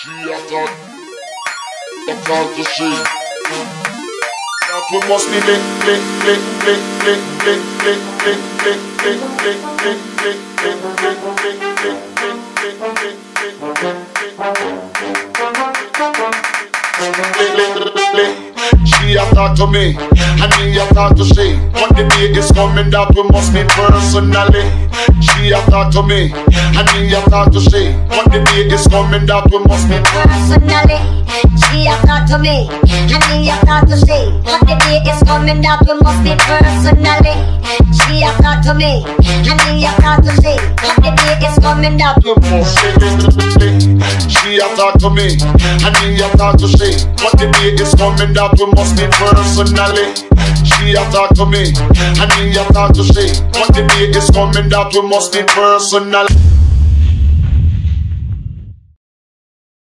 She a thought, a she. That we must be lit, lit, lit, lit, lit, lit, lit, lit, lit, lit, lit, lit, lit, lit, lit, lit, lit, she a talk to me, and me a talk to she. But the day is coming that we must meet personally. She a talk to me, and me a talk to she. But the day is coming that we must meet personally. She a talk to me, and me a talk to she. But the day is coming that we must meet personally. She a talk to me, and me a talk to she. But the day is coming that we must She a talk to me, and me a talk to she. But the day is coming that we must meet personally. She a talk to me, and me a talk to she. But the day is coming that we must meet personally.